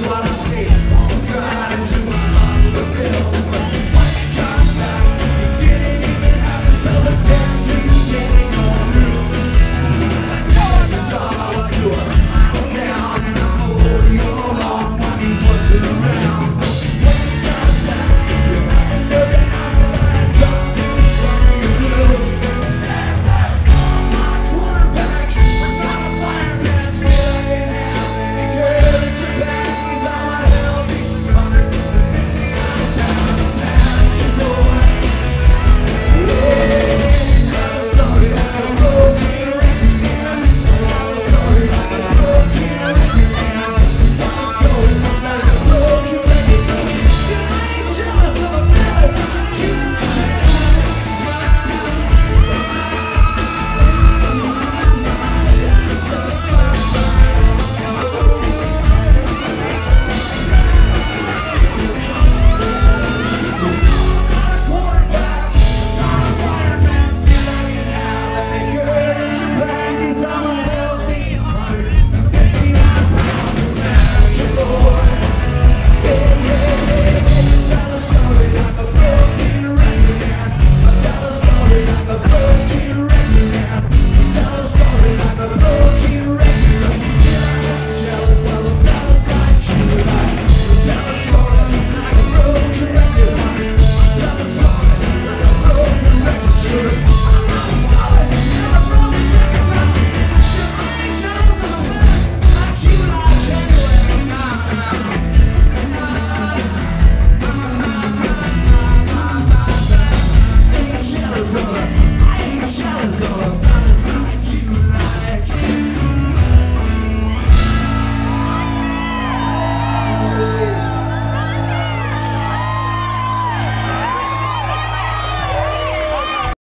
Suárez.